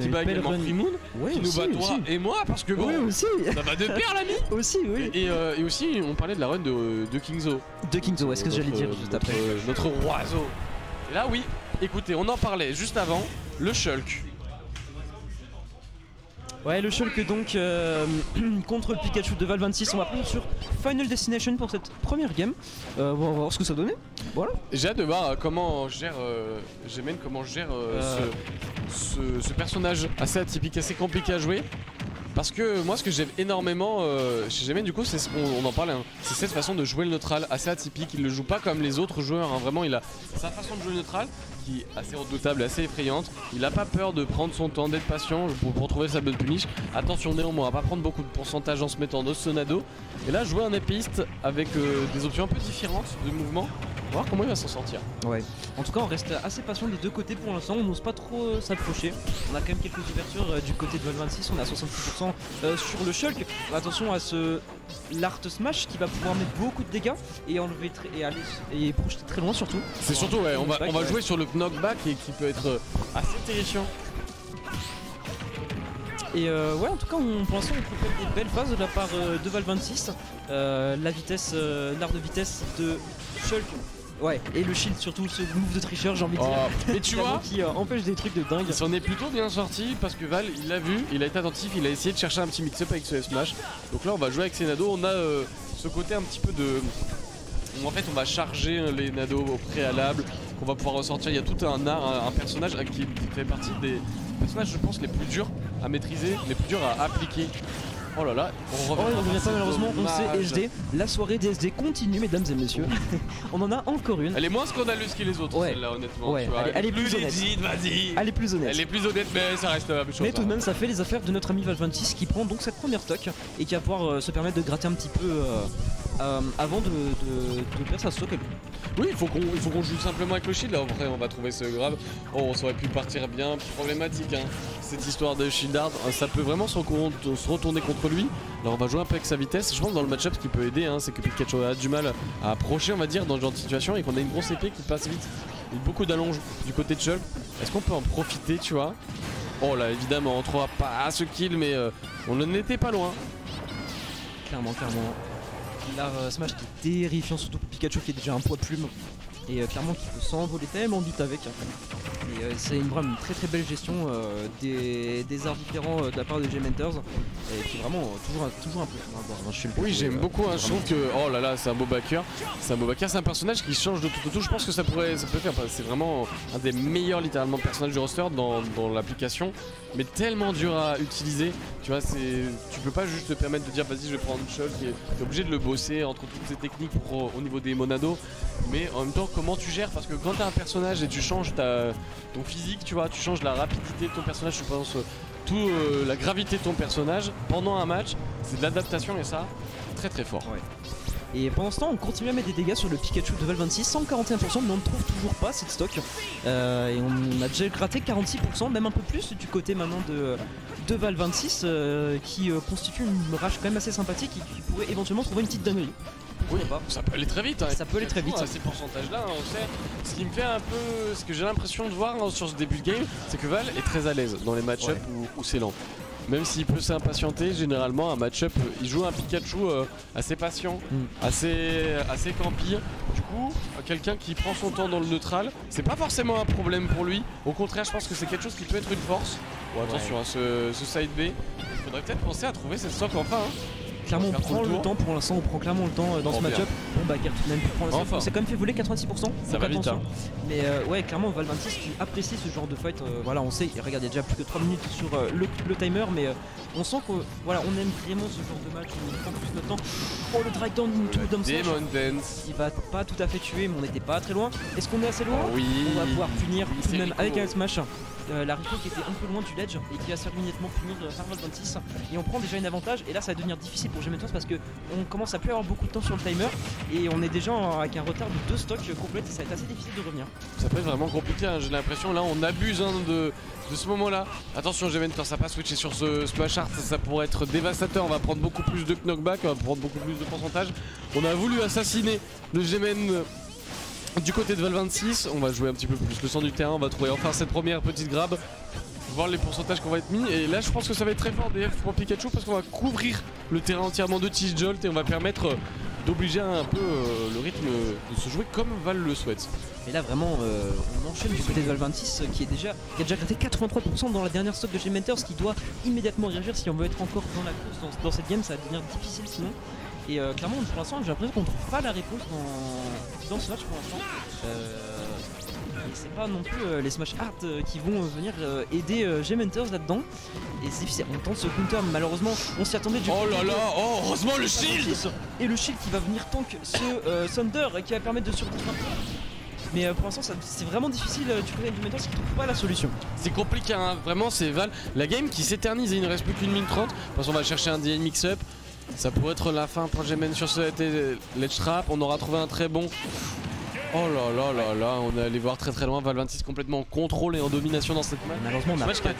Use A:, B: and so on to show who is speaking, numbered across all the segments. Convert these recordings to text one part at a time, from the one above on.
A: qui bat également Freemoon,
B: Ouais,
A: qui nous bat toi
B: aussi.
A: et moi parce que bon,
B: Oui, aussi.
A: ça va de pair l'ami
B: aussi, oui.
A: et, euh, et aussi on parlait de la run de, de Kingzo.
B: De Kingzo, est-ce que j'allais
A: Notre-
B: dire juste
A: notre-
B: après
A: Notre oiseau. Et là oui, écoutez, on en parlait juste avant, le Shulk.
B: Ouais, le Shulk donc euh, contre le Pikachu de Val 26. On va prendre sur Final Destination pour cette première game. Euh, on va voir ce que ça donnait. Voilà.
A: J'ai hâte de voir euh, comment gère, euh, comment je gère euh, ce, ce- ce personnage assez atypique, assez compliqué à jouer. Parce que moi, ce que j'aime énormément euh, chez du coup, c'est ce qu'on on en parlait, hein, c'est cette façon de jouer le neutral assez atypique. Il le joue pas comme les autres joueurs, hein, vraiment, il a sa façon de jouer le neutral qui est assez redoutable, assez effrayante. Il a pas peur de prendre son temps, d'être patient pour, pour trouver sa bonne punish. Attention néanmoins à pas prendre beaucoup de pourcentage en se mettant de sonado. Et là, jouer un épéiste avec euh, des options un peu différentes de mouvement. On va voir comment il va s'en sortir.
B: Ouais. En tout cas, on reste assez patient des deux côtés pour l'instant. On n'ose pas trop euh, s'approcher. On a quand même quelques ouvertures euh, du côté de Val 26. On est à 66% euh, sur le Shulk. Attention à ce l'Art Smash qui va pouvoir mettre beaucoup de dégâts et enlever très, et aller et projeter très loin surtout.
A: C'est surtout, ouais, on va, on va
B: Ouais.
A: jouer sur le knockback et qui peut être assez terrifiant.
B: Et euh, ouais, en tout cas, on, pour l'instant, on peut faire des belles phases de la part euh, de Val 26. Euh, la vitesse, euh, l'art de vitesse de Shulk. Ouais, et le shield surtout, ce move de tricheur, j'ai envie de dire.
A: Oh, mais tu vois,
B: qui euh, empêche des trucs de dingue.
A: il s'en est plutôt bien sorti parce que Val, il l'a vu, il a été attentif, il a essayé de chercher un petit mix-up avec ce Smash. Donc là, on va jouer avec ces nados. On a euh, ce côté un petit peu de. en fait, on va charger euh, les nados au préalable, qu'on va pouvoir ressortir. Il y a tout un art, un, personnage euh, qui, qui fait partie des personnages, je pense, les plus durs à maîtriser, les plus durs à appliquer. Oh là là, on
B: Oh,
A: revient.
B: revient pas malheureusement, on sait. SD. La soirée des SD continue, mesdames et messieurs. on en a encore une.
A: Elle est moins scandaleuse que les autres,
B: Ouais.
A: celle-là, honnêtement.
B: Ouais,
A: tu vois.
B: elle est- elle est plus honnête.
A: vas-y.
B: Elle est plus honnête.
A: Elle est plus honnête, mais ça reste la même chose.
B: Mais tout de
A: hein.
B: même, ça fait les affaires de notre ami Val26 qui prend donc cette première stock et qui va pouvoir euh, se permettre de gratter un petit peu euh, euh, avant de, de, de faire sa stock.
A: Oui, il faut qu'on il joue simplement avec le shield. Là, après, on va trouver ce grave. Oh, ça aurait pu partir bien problématique. hein. Cette histoire de shieldard, euh, ça peut vraiment se, retourner contre lui. Là, on va jouer un peu avec sa vitesse. Je pense que dans le match-up, ce qui peut aider, hein, c'est que Pikachu a du mal à approcher, on va dire, dans ce genre de situation et qu'on a une grosse épée qui passe vite. Et beaucoup d'allonge du côté de Shulk. Est-ce qu'on peut en profiter, tu vois? Oh là, évidemment, on trouvera pas ce kill, mais euh, on n'en était pas loin.
B: Clairement, clairement. L'art euh, Smash qui est terrifiant, surtout pour Pikachu qui est déjà un poids de plume. Et euh, clairement qui peut s'envoler tellement vite avec. Euh, c'est une, vraiment une très très belle gestion euh, des, des arts différents euh, de la part de G-Mentors. Et qui est vraiment euh, toujours, toujours impressionnant à voir. hein, chez le
A: Oui, j'aime
B: euh,
A: beaucoup. hein. Je trouve que oh là là, c'est un beau backer. C'est un beau backer. C'est un personnage qui change de tout au tout. Je pense que ça pourrait, ça peut faire. C'est vraiment un des meilleurs littéralement personnages du roster dans, dans l'application, mais tellement dur à utiliser. Tu vois, c'est, tu peux pas juste te permettre de dire vas-y, je vais prendre Shulk. et T'es obligé de le bosser entre toutes ces techniques pour- au niveau des monados. Mais en même temps, comment tu gères? Parce que quand t'as un personnage et tu changes ta, ton physique, tu vois, tu changes la rapidité de ton personnage, tu penses tout euh, la gravité de ton personnage pendant un match, c'est de l'adaptation et ça, très très fort.
B: Et pendant ce temps, on continue à mettre des dégâts sur le Pikachu de Val 26, 141%, mais on ne trouve toujours pas cette stock. Euh, et on a déjà gratté 46%, même un peu plus du côté maintenant de, de Val 26, euh, qui euh, constitue une rage quand même assez sympathique et qui pourrait éventuellement trouver une petite dinguerie.
A: Oui, ça peut aller très vite. hein.
B: Ça peut aller très vite.
A: À ces pourcentages-là, on sait. Ce qui me fait un peu. Ce que j'ai l'impression de voir hein, sur ce début de game, c'est que Val est très à l'aise dans les match-up
B: Ouais.
A: où, où c'est lent. Même s'il peut s'impatienter, généralement, un match-up, euh, il joue un Pikachu euh, assez patient,
B: Mm.
A: assez, assez campy. Du coup, quelqu'un qui prend son temps dans le neutral, c'est pas forcément un problème pour lui. Au contraire, je pense que c'est quelque chose qui peut être une force. Bon, attention, à ce, ce side B. Il faudrait peut-être penser à trouver cette stock enfin. hein.
B: Clairement, on prend
A: le
B: le temps pour l'instant, on prend clairement le temps euh, dans ce match-up. Bon, bah, même, pour prendre la
A: Enfin.
B: On s'est quand même fait voler 86%.
A: Ça va vite, hein.
B: Mais euh, ouais, clairement, Val 26 qui apprécie ce genre de fight. euh, voilà, on sait, regarde, il y a déjà plus que 3 minutes sur euh, le, le timer, mais on sent que voilà, on aime vraiment ce genre de match on prend plus notre temps. Oh, le drag down into Dom
A: Dance.
B: Il va pas tout à fait tuer, mais on n'était pas très loin. Est-ce qu'on est assez loin?
A: Oh oui.
B: On va pouvoir punir
A: Oui,
B: tout de même avec un smash. Euh, la Rico qui était un peu loin du ledge et qui va se faire immédiatement punir de Harvard 26 et on prend déjà un avantage et là ça va devenir difficile pour Gementos parce que on commence à plus avoir beaucoup de temps sur le timer et on est déjà avec un retard de deux stocks complètes et ça va être assez difficile de revenir.
A: Ça peut être vraiment compliqué, hein, j'ai l'impression. Là, on abuse hein, de, ce moment-là. Attention, Geventor, ça pas switché sur ce splash art. Ça, pourrait être dévastateur. On va prendre beaucoup plus de knockback, on va prendre beaucoup plus de pourcentage. On a voulu assassiner le Gemen du côté de Val 26. On va jouer un petit peu plus le sang du terrain. On va trouver enfin cette première petite grab. voir les pourcentages qu'on va être mis. Et là, je pense que ça va être très fort DF pour Pikachu parce qu'on va couvrir le terrain entièrement de Tige Jolt et on va permettre euh, d'obliger un peu euh, le rythme de se jouer comme Val le souhaite.
B: Et là vraiment euh, on enchaîne du côté de Val 26 euh, qui est déjà qui a déjà gratté 83% dans la dernière stock de chez Mentors qui doit immédiatement réagir si on veut être encore dans la course dans cette game ça va devenir difficile sinon. Et euh, clairement pour l'instant j'ai l'impression qu'on trouve pas la réponse dans, dans ce match pour l'instant. Euh, et c'est pas non plus euh, les Smash Art qui vont venir aider euh, G-Mentors là-dedans. Et c'est difficile, on tente ce counter mais malheureusement on s'y attendait du
A: Oh là là, oh heureusement le shield
B: et le shield qui va venir tank ce Thunder et qui va permettre de survivre un peu. Mais pour l'instant, c'est vraiment difficile du côté du Mentors qui trouve pas la solution.
A: C'est compliqué, hein. vraiment, c'est Val. La game qui s'éternise et il ne reste plus qu'une minute 30 parce qu'on va chercher un DN mix-up. Ça pourrait être la fin pour Gemen sur ce ledge trap. On aura trouvé un très bon. Oh là là là là, on est allé voir très très loin. Val 26 complètement en contrôle et en domination dans cette match.
B: Malheureusement, on a
A: match qui
B: pas.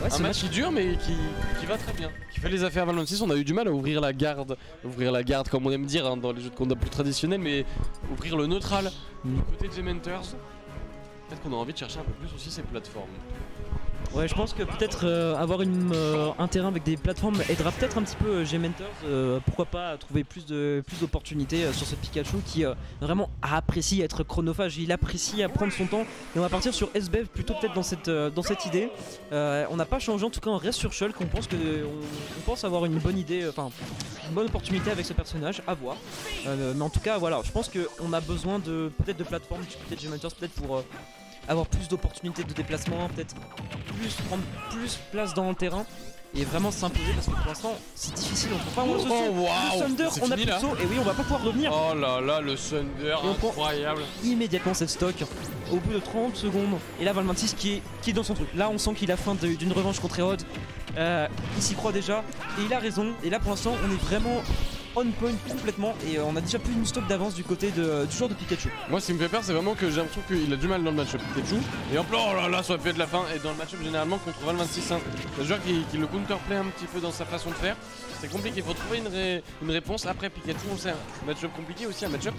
B: Ouais,
A: Un match, qui dure mais qui, qui va très bien. Qui fait les affaires Val 26. On a eu du mal à ouvrir la garde. Ouvrir la garde comme on aime dire hein, dans les jeux de combat plus traditionnels, mais ouvrir le neutral du côté de Gementers. Peut-être qu'on a envie de chercher un peu plus aussi ces plateformes.
B: Ouais, je pense que peut-être euh, avoir une, euh, un terrain avec des plateformes aidera peut-être un petit peu euh, G-Mentors. pourquoi pas trouver plus plus d'opportunités sur ce Pikachu qui vraiment apprécie être chronophage. Il apprécie à prendre son temps. Et on va partir sur SBEV plutôt peut-être dans cette dans cette idée. On n'a pas changé en tout cas, on reste sur Shulk. On pense que on, pense avoir une bonne idée, enfin une bonne opportunité avec ce personnage. À voir. Mais en tout cas, voilà, je pense qu'on a besoin de peut-être de plateformes de G-Mentors, peut-être pour avoir plus d'opportunités de déplacement, peut-être plus prendre plus place dans le terrain et vraiment s'imposer parce que pour l'instant c'est difficile, on peut pas avoir
A: Oh,
B: saut.
A: waouh
B: Le Thunder, on a
A: fini,
B: plus de saut et oui on va pas pouvoir revenir
A: Oh là là, le Thunder,
B: Et on prend-
A: incroyable.
B: immédiatement cette stock au bout de 30 secondes et là Val26 qui est, qui est dans son truc. Là on sent qu'il a faim d'une revanche contre Herod. Euh, il s'y croit déjà et il a raison et là pour l'instant on est vraiment on point complètement et euh, on a déjà plus d'une stock d'avance du côté de, du joueur de Pikachu.
A: Moi, ce qui me fait peur, c'est vraiment que j'ai l'impression qu'il a du mal dans le match-up Pikachu. Et en plus, oh là là, ça aurait pu être la fin. Et dans le match-up, généralement, contre Val 26, hein, le joueur qui, qui le counterplay un petit peu dans sa façon de faire. C'est compliqué, il faut trouver une, ré- une réponse après Pikachu. On sait, un match-up compliqué aussi, un match-up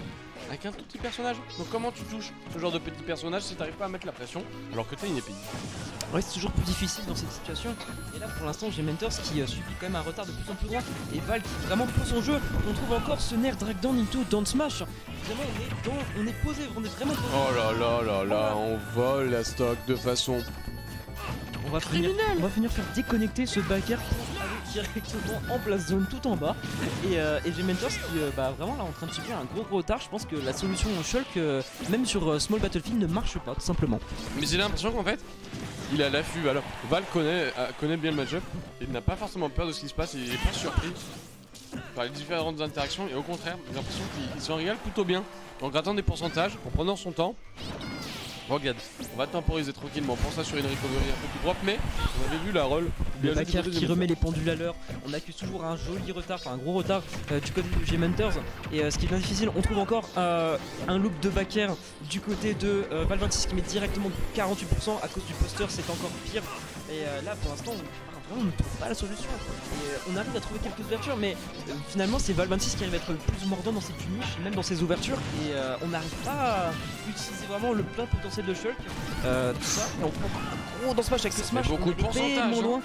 A: avec un tout petit personnage. Donc, comment tu touches ce genre de petit personnage si t'arrives pas à mettre la pression alors que t'as une épée?
B: Ouais, c'est toujours plus difficile dans cette situation. Et là, pour l'instant, j'ai Mentors qui euh, subit quand même un retard de plus en plus grand. Et Val qui vraiment pour son jeu. On trouve encore ce nerf drag down into down smash. Vraiment, on est, dans, on est posé, on est vraiment posé.
A: Oh là là là là, on vole la stock de façon
B: on, va finir, on va finir faire déconnecter ce backer pour aller directement en place zone tout en bas. Et, euh, et j'ai Mentors qui, euh, bah, vraiment là, en train de subir un gros gros retard. Je pense que la solution Shulk, euh, même sur euh, Small Battlefield, ne marche pas, tout simplement.
A: Mais j'ai l'impression qu'en fait, il a l'affût. Alors, Val connaît, connaît bien le match-up. Il n'a pas forcément peur de ce qui se passe. Il est pas surpris par les différentes interactions. Et au contraire, j'ai l'impression qu'il il s'en régale plutôt bien en grattant des pourcentages, en prenant son temps. Regarde, on va temporiser tranquillement. Ça sur une recovery un peu plus propre. Mais on avait vu la roll.
B: Le backer qui remet les pendules à l'heure. On accuse toujours un joli retard, enfin un gros retard euh, du côté de G-Mentors. Et euh, ce qui est bien difficile, on trouve encore euh, un loop de backer du côté de euh, Val 26 qui met directement 48%. À cause du poster, c'est encore pire. Et là, pour l'instant, on, ne trouve pas la solution. Et euh, on arrive à trouver quelques ouvertures, mais euh, finalement, c'est Val 26 qui arrive à être le plus mordant dans ses niches, même dans ses ouvertures. Et euh, on n'arrive pas à utiliser vraiment le plein potentiel de Shulk. Tout ça, et on prend un gros dans ce match avec le smash.
A: beaucoup
B: on
A: de
B: est
A: pourcentage, hein.
B: loin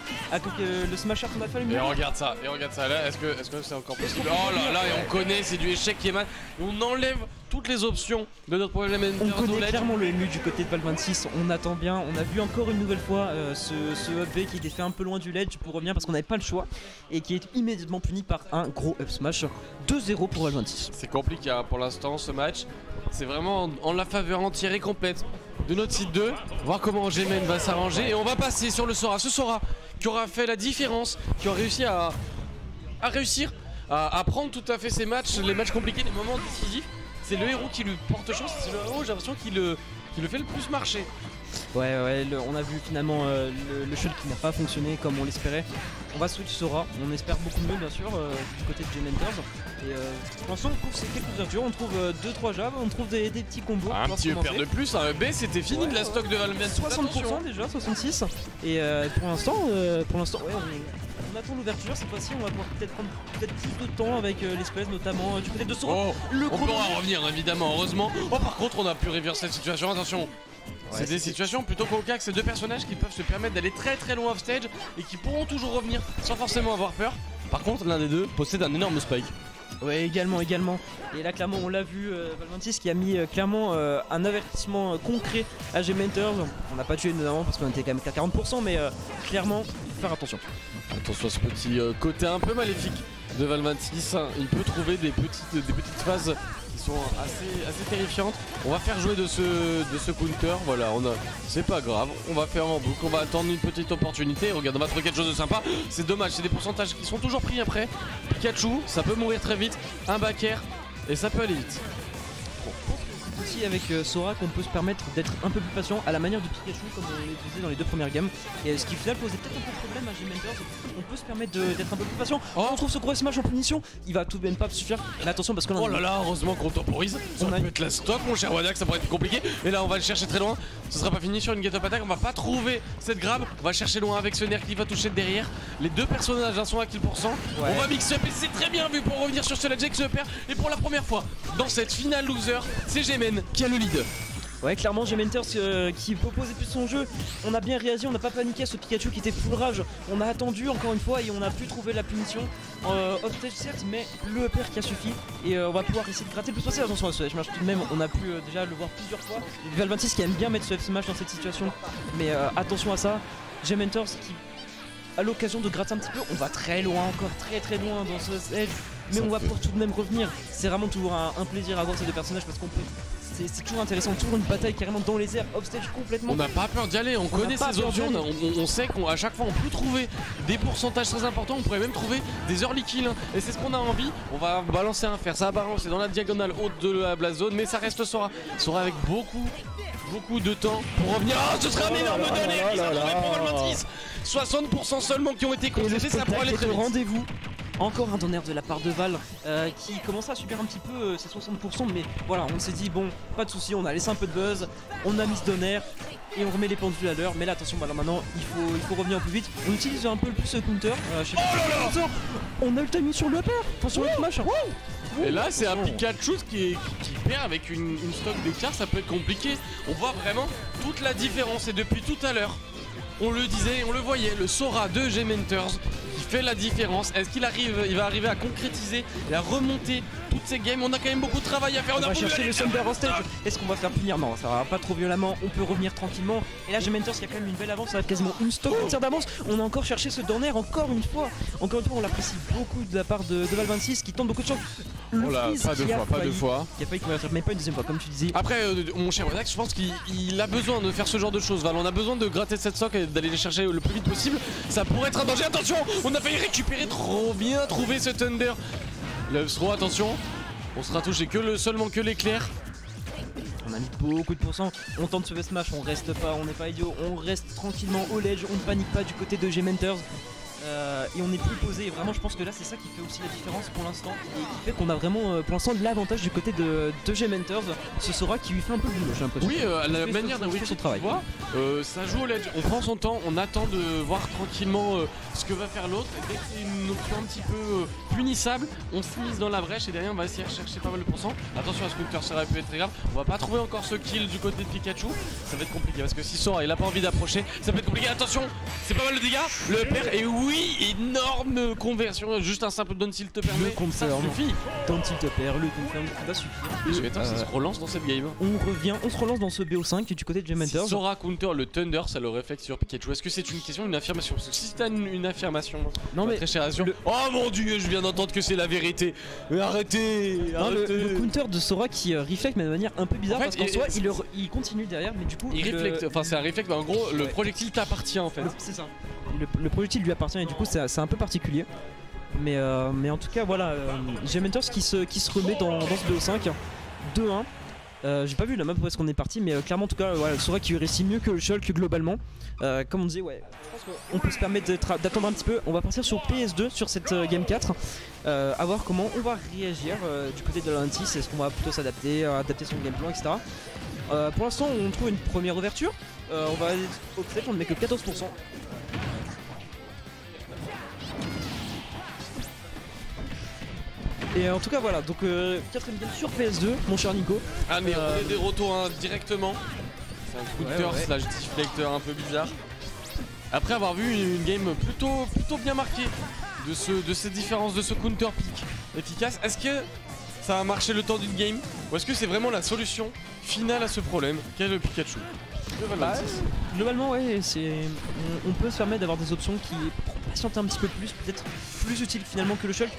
B: que le smasher qu'on a fait
A: Et regarde ça, et regarde ça là, est-ce que est-ce que c'est encore possible? Oh là là, et on connaît, c'est du échec qui est mal. On enlève toutes les options de notre problème
B: On connaît clairement le MU du côté de Val 26, on attend bien, on a vu encore une nouvelle fois euh, ce, ce up B qui était fait un peu loin du ledge pour revenir parce qu'on n'avait pas le choix et qui est immédiatement puni par un gros up smash 2-0 pour Val 26.
A: C'est compliqué hein, pour l'instant ce match. C'est vraiment en, en la faveur entière et complète de notre site 2. Voir comment Gmen va s'arranger. Et on va passer sur le Sora. Ce Sora qui aura fait la différence, qui aura réussi à, à réussir à, à prendre tout à fait ses matchs, les matchs compliqués, les moments décisifs. C'est le héros qui lui porte chance. C'est le héros, j'ai l'impression, qui le, qui le fait le plus marcher.
B: Ouais, ouais, le- on a vu finalement euh, le, le shot qui n'a pas fonctionné comme on l'espérait. On va switch Sora, on espère beaucoup mieux bien sûr euh, du côté de G-Mentors. Et euh, pour l'instant on trouve ces quelques ouvertures, on trouve 2-3 jabs, on trouve des, des petits combos.
A: un
B: pour voir
A: petit EPR de plus, un EB, c'était fini
B: Ouais,
A: de la
B: ouais.
A: stock de Valmian.
B: 60% déjà, 66. Et euh, pour l'instant, euh, pour l'instant, ouais, on, on l'ouverture. Cette fois-ci, on va pouvoir peut-être prendre peut-être plus de temps avec euh, l'espèce, notamment euh, du côté de Sora.
A: Oh,
B: le
A: on pourra revenir évidemment, heureusement. Oh, par contre, on a pu réverser cette situation. Attention, c'est des situations plutôt qu'au cas que ces deux personnages qui peuvent se permettre d'aller très très loin off stage et qui pourront toujours revenir sans forcément avoir peur. Par contre, l'un des deux possède un énorme spike.
B: Ouais, également, également. Et là, clairement, on l'a vu, euh, qui a mis euh, clairement euh, un avertissement euh, concret à G-Mentors. On n'a pas tué notamment parce qu'on était quand même qu'à 40%, mais clairement, faire attention.
A: Attention à ce petit côté un peu maléfique de Valventis. Il peut trouver des petites, des petites phases assez, terrifiantes. On va faire jouer de ce, de ce counter. Voilà, on a, c'est pas grave. On va faire en boucle. On va attendre une petite opportunité. Regarde, on va trouver quelque chose de sympa. C'est dommage, c'est des pourcentages qui sont toujours pris après. Pikachu, ça peut mourir très vite. Un back air, et ça peut aller vite.
B: Aussi avec euh, Sora qu'on peut se permettre d'être un peu plus patient à la manière de Pikachu comme on l'utilisait dans les deux premières games et euh, ce qui final posait peut-être un peu de problème à G-Mentors on peut se permettre d'être un peu plus patient
A: Oh.
B: on trouve ce gros smash en punition il va tout de même pas suffire mais attention parce que là,
A: Oh là là, heureusement qu'on temporise. Ça
B: On a-
A: peut être la stock, mon cher Wadak, ça pourrait être compliqué. Et là, on va le chercher très loin. Ce sera pas fini sur une get up attack. On va pas trouver cette grab. On va chercher loin avec ce nerf qui va toucher de derrière. Les deux personnages hein, sont à kill pour cent.
B: Ouais.
A: On va mix up et c'est très bien vu pour revenir sur ce que se perd. Et pour la première fois dans cette finale loser, c'est Gemen qui a le lead.
B: Ouais, clairement, G-Mentors euh, qui proposait plus son jeu. On a bien réagi, on n'a pas paniqué à ce Pikachu qui était full rage. On a attendu encore une fois et on a pu trouver la punition. Euh, off stage certes, mais le EPR qui a suffi. Et euh, on va pouvoir essayer de gratter le plus possible. Attention à ce F-Smash tout de même, on a pu euh, déjà le voir plusieurs fois. Et Valventis qui aime bien mettre ce F-Smash dans cette situation. Mais euh, attention à ça. G-Mentors qui a l'occasion de gratter un petit peu. On va très loin, encore très très loin dans ce stage. Mais on va pouvoir tout de même revenir. C'est vraiment toujours un, un plaisir à voir ces deux personnages parce qu'on peut. C'est toujours intéressant, toujours une bataille carrément dans les airs, offstage complètement.
A: On n'a pas peur d'y aller, on, connaît ces options, on, on- on sait qu'à chaque fois on peut trouver des pourcentages très importants, on pourrait même trouver des early kills, hein. et c'est ce qu'on a envie. On va balancer un fer, ça va balancer dans la diagonale haute de la blast zone, mais ça reste Sora. Sora avec beaucoup, beaucoup de temps pour revenir. Ah, ce serait un énorme donné
C: là
A: qui s'est
C: là
A: retrouvé
C: là.
A: pour Valventis. 60% seulement qui ont été concédés, ça pourrait aller très
B: rendez-vous. Encore un donner de la part de Val euh, qui commence à subir un petit peu euh, ses 60%, mais voilà, on s'est dit bon, pas de souci, on a laissé un peu de buzz, on a mis ce donner et on remet les pendules à l'heure. Mais là, attention, voilà, maintenant il faut, il faut revenir plus vite. On utilise un peu le plus ce counter. euh, je sais counter. On a le timing sur le upper, enfin sur le smash.
A: Et là, c'est un Pikachu qui, est- qui perd avec une, une stock d'écart, ça peut être compliqué. On voit vraiment toute la différence. Et depuis tout à l'heure, on le disait, on le voyait, le Sora de G-Mentors qui fait la différence. Est-ce qu'il arrive, il va arriver à concrétiser et à remonter toutes ces games? On a quand même beaucoup de travail à faire.
B: On
A: a
B: va chercher le Thunder on stage. Est-ce qu'on va faire punir? Non, ça va pas trop violemment. On peut revenir tranquillement. Et là, j'ai Mentors qui a quand même une belle avance. Ça a quasiment une tir d'avance. On a encore cherché ce donner encore une fois. Encore une fois, on l'apprécie beaucoup de la part de, de Val26 qui tente beaucoup de choses.
A: Oh là, pas deux fois, pas deux fois.
B: Qui a failli convertir, mais pas une deuxième fois, comme tu disais.
A: Après, euh, mon cher Wadax, je pense qu'il il a besoin de faire ce genre de choses. Val, on a besoin de gratter cette stock et d'aller les chercher le plus vite possible. Ça pourrait être un danger. Attention, on a failli récupérer trop bien trouver ce Thunder. Le throw, attention. On sera touché que le, seulement que l'éclair.
B: On a mis beaucoup de pourcents. On tente ce smash, on reste pas, on n'est pas idiot. On reste tranquillement au ledge. On ne panique pas du côté de G-Mentors. Euh, et on est plus posé. Et vraiment, je pense que là, c'est ça qui fait aussi la différence pour l'instant. Et qui fait qu'on a vraiment, euh, pour l'instant, l'avantage du côté de, de G-Mentors. Ce sera qui lui fait un peu le boulot, j'ai l'impression.
A: Oui, euh, la
B: fait
A: manière Witch
B: son travail.
A: voit, euh, ça joue au ledge. On prend son temps, on attend de voir tranquillement ce que va faire l'autre. Dès que c'est une option un petit peu punissable, on se mise dans la brèche et derrière on va essayer de chercher pas mal de pourcents. Attention à ce counter, ça aurait pu être très grave. On va pas trouver encore ce kill du côté de Pikachu. Ça va être compliqué parce que si Sora il a pas envie d'approcher, ça peut être compliqué. Attention, c'est pas mal de dégâts. Le père, et oui, énorme conversion. Juste un simple down tilt te permet. ça
B: confirme.
A: suffit.
B: Tant il te perd, le confirme qui va suffire.
A: Je vais attendre, ça
B: Euh,
A: se relance dans cette game.
B: on revient, on se relance dans ce BO5 du côté de
A: Si
B: G-Mentors.
A: Sora counter le Thunder, ça le réflexe sur Pikachu. Est-ce que c'est une question ou une affirmation? Parce que si t'as une, une affirmation,
B: Non, mais
A: très cher
B: le-
A: Oh mon dieu, je viens d'entendre que c'est la vérité. Mais arrêtez,
B: Non, le,
A: arrêtez.
B: le counter de Sora qui euh, mais de manière un peu bizarre
A: En fait,
B: parce qu'en soi il, le continue derrière mais du coup
A: Il
B: le-
A: enfin c'est un réflexe, mais en gros le projectile t'appartient en fait.
B: le- c'est ça le, le projectile lui appartient et du coup c'est un peu particulier. Mais, euh, mais en tout cas voilà euh, j'ai qui se, qui se remet dans, ce BO5 2-1 Euh, j'ai pas vu la map où est-ce qu'on est parti mais clairement en tout cas euh, voilà, Sora qui réussit mieux que le Shulk globalement. Comme on disait ouais je pense qu'on peut se permettre d'attendre un petit peu. On va partir sur PS2 sur cette game 4 euh, à voir comment on va réagir du côté de l'Antis est-ce qu'on va plutôt s'adapter adapter son game plan etc pour l'instant on trouve une première ouverture. On va au on ne met que 14% Et en tout cas voilà, donc euh, quatrième game sur PS2, mon cher Nico.
A: Ah mais
B: Euh,
A: on est des retours hein, directement. C'est un counter
B: Ouais, ouais.
A: slash deflector un peu bizarre. Après avoir vu une, une game plutôt, plutôt bien marquée de, ce, de ces différences, de ce counter pick efficace, est-ce que ça a marché le temps d'une game? Ou est-ce que c'est vraiment la solution finale à ce problème qu'est le Pikachu?
B: Bah,
A: 26.
B: Globalement, ouais, c'est. On, on peut se permettre d'avoir des options qui pour patienter un petit peu plus, peut-être plus utiles finalement que le Shulk.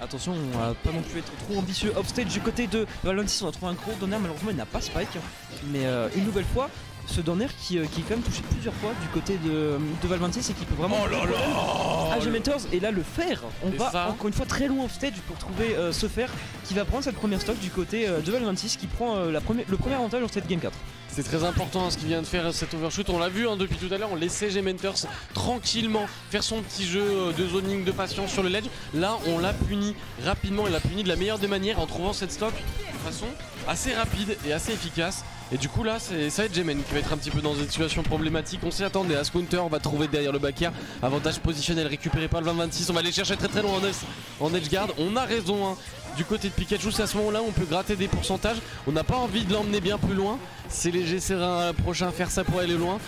B: Attention, on va pas non plus être trop ambitieux. Offstage du côté de Valentis, on a trouvé un gros donner, malheureusement il n'a pas Spike. Mais euh, une nouvelle fois, ce donner qui, euh, qui est quand même touché plusieurs fois du côté de, de Valventis et qui peut vraiment.
A: Oh là là
B: à Gementors et là le fer on
A: Et
B: va
A: ça
B: encore une fois très loin off stage pour trouver euh, ce fer qui va prendre cette première stock du côté euh, de Valventis qui prend euh, la première, le premier avantage dans cette game 4
A: C'est très important hein, ce qu'il vient de faire cet overshoot. On l'a vu hein, depuis tout à l'heure, on laissait Gementers tranquillement faire son petit jeu de zoning, de patience sur le ledge. Là, on l'a puni rapidement, il l'a puni de la meilleure des manières en trouvant cette stock de façon assez rapide et assez efficace. Et du coup là c'est ça va être Gemen qui va être un petit peu dans une situation problématique. On s'y attendait à ce counter, on va trouver derrière le back air. Avantage positionnel récupéré par le 20-26. On va aller chercher très très loin en, edge- guard. On a raison hein. du côté de Pikachu, c'est à ce moment-là on peut gratter des pourcentages. On n'a pas envie de l'emmener bien plus loin. C'est léger serein prochain faire ça pour aller loin.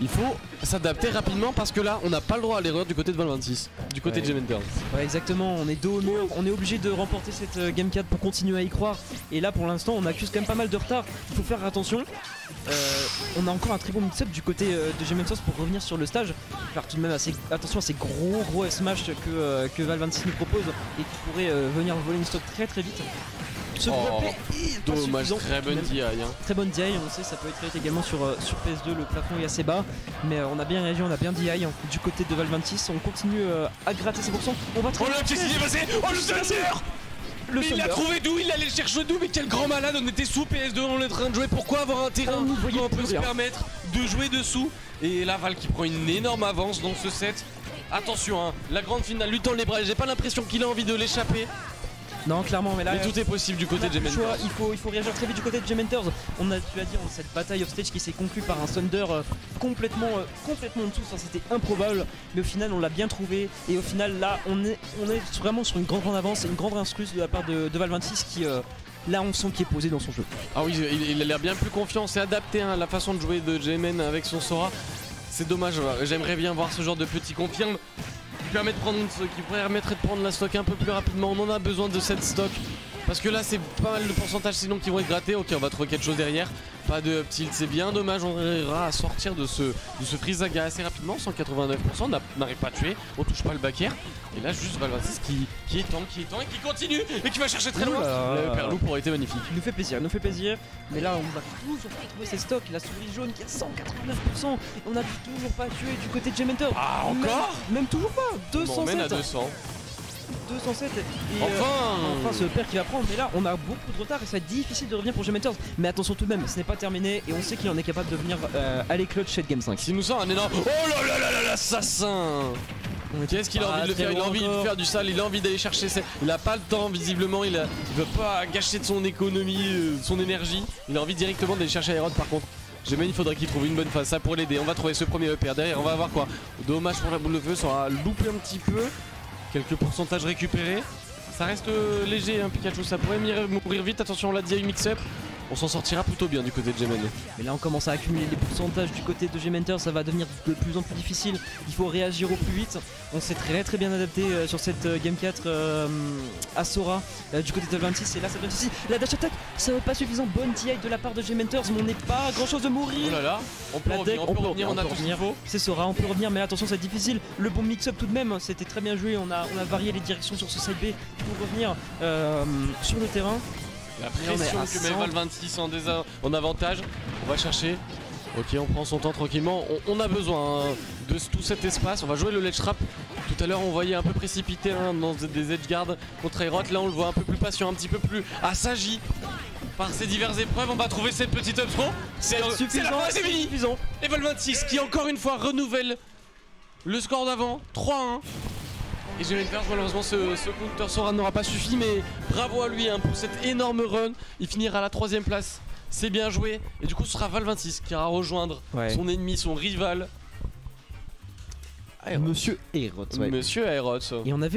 A: Il faut s'adapter rapidement parce que là on n'a pas le droit à l'erreur du côté de 20-26. Du côté
B: Ouais.
A: de Gemen Girls.
B: Ouais exactement, on est dos au mur, on est obligé de remporter cette euh, game 4 pour continuer à y croire. Et là pour l'instant on accuse quand même pas mal de retard, il faut faire attention. Euh, on a encore un très bon mix-up du côté euh, de Gementos pour revenir sur le stage. Faire tout de même assez, attention à ces gros gros smash que, euh, que Val26 nous propose et qui pourrait euh, venir voler une stock très très vite. Ce
A: Oh,
B: est
A: Dommage, très bonne DI. Hein.
B: Très bonne DI, on sait ça peut être fait également sur, euh, sur PS2, le plafond est assez bas, mais euh, on a bien réagi, on a bien DI hein, du côté de Val26, on continue euh, à gratter ses pourcents, on va
A: Oh
B: très
A: là, qu'est-ce qui s'est passé Oh le Thunder
B: le
A: Mais il l'a trouvé d'où Il allait le chercher d'où Mais quel grand malade On était sous PS2, on est en train de jouer. Pourquoi avoir un terrain où on peut
B: plus
A: se permettre de jouer dessous Et là, Val qui prend une énorme avance dans ce set. Attention, hein, la grande finale, lui tend les bras. J'ai pas l'impression qu'il a envie de l'échapper.
B: Non, clairement, mais là,
A: Mais tout est possible du côté de
B: choix, il faut, il faut réagir très vite du côté de Gementers. On a pu à dire cette bataille off stage qui s'est conclue par un Thunder euh, complètement, euh, complètement en dessous. Ça, c'était improbable, mais au final, on l'a bien trouvé. Et au final, là, on est, on est vraiment sur une grande, grande avance et une grande instruce de la part de, de Val26 qui. euh, Là, on sent qu'il est posé dans son jeu.
A: Ah oui, il, a l'air bien plus confiant. C'est adapté hein, à la façon de jouer de Jemen avec son Sora. C'est dommage, j'aimerais bien voir ce genre de petit confirme qui permettrait de prendre la stock un peu plus rapidement. On en a besoin de cette stock. Parce que là c'est pas mal pourcentage sinon qui vont être grattés. Ok on va trouver quelque chose derrière. Pas de up tilt, c'est bien dommage. On arrivera à sortir de ce, de ce Frizaga assez rapidement. 189%, on n'a- on n'arrive pas à tuer. On touche pas le back air. Et là juste Valvasis qui, qui est temps, qui est temps et qui continue et qui va chercher très loin.
B: Oula.
A: Le Perloup aurait été magnifique.
B: Il nous fait plaisir, il nous fait plaisir. Mais là, on va toujours pas trouver ses stocks. La souris jaune qui est à 189%. On n'a toujours pas tué du côté de Gementor.
A: Ah encore
B: même, même toujours pas.
A: On
B: 207.
A: mène à 200.
B: 207. Et, euh,
A: Enfin
B: Enfin, ce père qui va prendre, mais là on a beaucoup de retard et ça va être difficile de revenir pour Gementors. Mais attention tout de même, ce n'est pas terminé et on sait qu'il en est capable de venir euh, aller clutch cette game 5.
A: Qui nous sort un énorme. Oh là là là là l'assassin Qu'est-ce qu'il a
B: Ah,
A: envie de le faire? Il a envie de faire du sale, il a envie d'aller chercher. ses- Il a pas le temps, visiblement. Il, a... il veut pas gâcher de son économie, euh, de son énergie. Il a envie directement d'aller chercher Aerod par contre. J'aime il faudrait qu'il trouve une bonne phase, ça pour l'aider. On va trouver ce premier EPR. Derrière, on va avoir quoi Dommage pour la boule de feu, ça aura loupé un petit peu. Quelques pourcentages récupérés. Ça reste euh, léger, hein, Pikachu. Ça pourrait mourir vite. Attention, on l'a dit à une mix-up. On s'en sortira plutôt bien du côté de Gemen.
B: Mais là on commence à accumuler les pourcentages du côté de Gementor, ça va devenir de plus en plus difficile. Il faut réagir au plus vite. On s'est très très bien adapté euh, sur cette euh, game 4 euh, à Sora du côté de 26 et là ça donne ici la dash attack, ça va pas suffisant. Bonne TI de la part de Gementors, mais on n'est pas grand chose de mourir.
A: Oh là là, on peut
B: La
A: revenir,
B: deck,
A: on peut revenir, on
B: peut. C'est Sora, on peut revenir, mais attention, c'est difficile. Le bon mix-up tout de même, c'était très bien joué. On a, on a varié les directions sur ce side B pour revenir euh, sur le terrain.
A: La pression
B: à
A: que met
B: 100.
A: Val 26 en, désa- en avantage. On va chercher. Ok, on prend son temps tranquillement. On, on a besoin hein, de tout cet espace. On va jouer le ledge trap. Tout à l'heure, on voyait un peu précipité hein, dans des edge guards contre Aerot. Là, on le voit un peu plus patient, un petit peu plus assagi par ces diverses épreuves. On va trouver cette petite up throw. C'est fin, c'est fini.
B: suffisant.
A: Val 26 qui encore une fois renouvelle le score d'avant. 3-1. Et j'ai peur malheureusement ce, ce counter Sora n'aura pas suffi mais bravo à lui hein, pour cette énorme run. Il finira à la troisième place. C'est bien joué. Et du coup ce sera Val 26 qui ira rejoindre
B: Ouais.
A: son ennemi, son rival. Aerot.
B: Monsieur Herod.
A: Monsieur Aerot.
B: Et on avait